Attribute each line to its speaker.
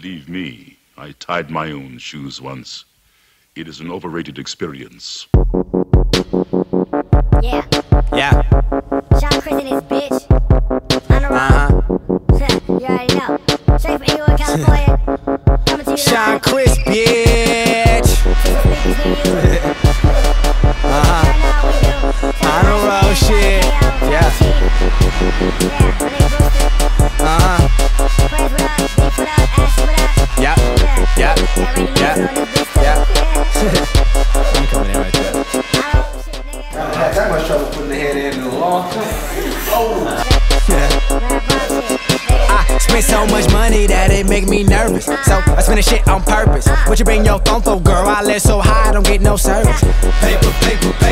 Speaker 1: Believe me, I tied my own shoes once. It is an overrated experience.
Speaker 2: Yeah,
Speaker 3: Yeah.
Speaker 2: Shawn Chrys and his bitch. On the
Speaker 3: Uh huh.
Speaker 2: you already know. Straight from Inglewood, California. Coming to you
Speaker 3: Sean
Speaker 2: live.
Speaker 3: Chris, bitch.
Speaker 2: Speakers near you.
Speaker 3: Uh huh.
Speaker 2: Right do.
Speaker 3: On the road, shit. Yeah.
Speaker 2: Yeah,
Speaker 4: head in.
Speaker 2: Nigga.
Speaker 3: I spend so much money that it make me nervous. So I spend the shit on purpose. What you bring your phone for, girl? I live so high, I don't get no service.
Speaker 4: Paper, paper, paper.